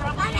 Sarap